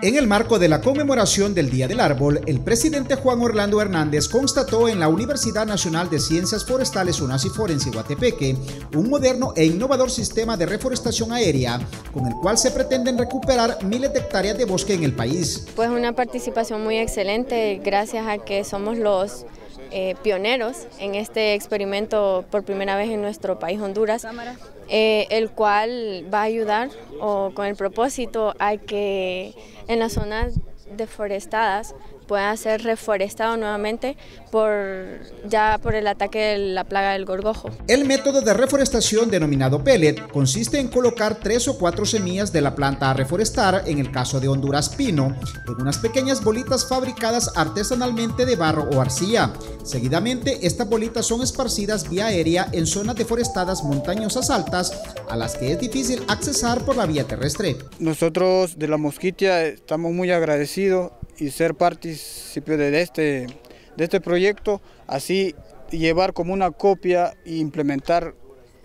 En el marco de la conmemoración del Día del Árbol, el presidente Juan Orlando Hernández constató en la Universidad Nacional de Ciencias Forestales UNACIFOR en Ciguatepeque un moderno e innovador sistema de reforestación aérea con el cual se pretenden recuperar miles de hectáreas de bosque en el país. Pues una participación muy excelente gracias a que somos los eh, pioneros en este experimento por primera vez en nuestro país Honduras, eh, el cual va a ayudar o con el propósito a que en las zonas deforestadas pueda ser reforestado nuevamente por, ya por el ataque de la plaga del gorgojo. El método de reforestación denominado pellet consiste en colocar tres o cuatro semillas de la planta a reforestar, en el caso de Honduras pino, en unas pequeñas bolitas fabricadas artesanalmente de barro o arcilla. Seguidamente, estas bolitas son esparcidas vía aérea en zonas deforestadas montañosas altas a las que es difícil accesar por la vía terrestre. Nosotros de la Mosquitia estamos muy agradecidos y ser partícipe de este, de este proyecto, así llevar como una copia e implementar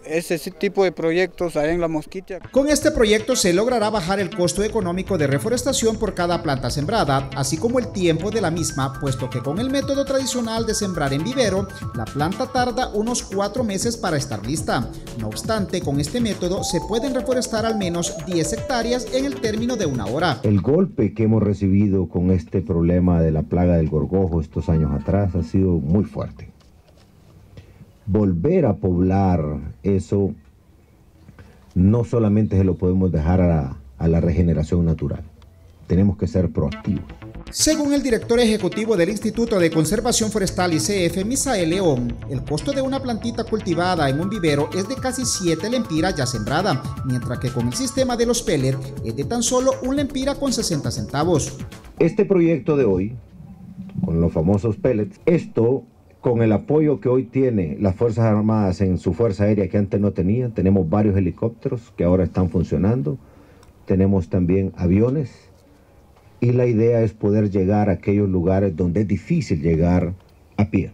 ese tipo de proyectos ahí en La Mosquita. Con este proyecto se logrará bajar el costo económico de reforestación por cada planta sembrada, así como el tiempo de la misma, puesto que con el método tradicional de sembrar en vivero, la planta tarda unos cuatro meses para estar lista. No obstante, con este método se pueden reforestar al menos 10 hectáreas en el término de una hora. El golpe que hemos recibido con este problema de la plaga del gorgojo estos años atrás ha sido muy fuerte volver a poblar eso no solamente se lo podemos dejar a la, regeneración natural, tenemos que ser proactivos. Según el director ejecutivo del Instituto de Conservación Forestal ICF, Misael León, el costo de una plantita cultivada en un vivero es de casi 7 lempiras ya sembrada, mientras que con el sistema de los pellets es de tan solo un lempira con 60 centavos. Este proyecto de hoy, con los famosos pellets, esto con el apoyo que hoy tiene las Fuerzas Armadas en su Fuerza Aérea que antes no tenía. Tenemos varios helicópteros que ahora están funcionando. Tenemos también aviones. Y la idea es poder llegar a aquellos lugares donde es difícil llegar a pie.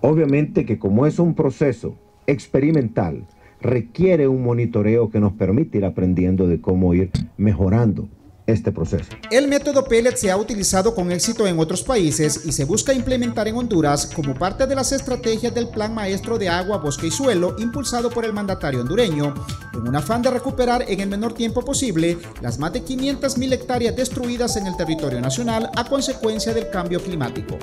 Obviamente que como es un proceso experimental, requiere un monitoreo que nos permite ir aprendiendo de cómo ir mejorando este proceso. El método pellet se ha utilizado con éxito en otros países y se busca implementar en Honduras como parte de las estrategias del Plan Maestro de Agua, Bosque y Suelo impulsado por el mandatario hondureño, en un afán de recuperar en el menor tiempo posible las más de 500 mil hectáreas destruidas en el territorio nacional a consecuencia del cambio climático.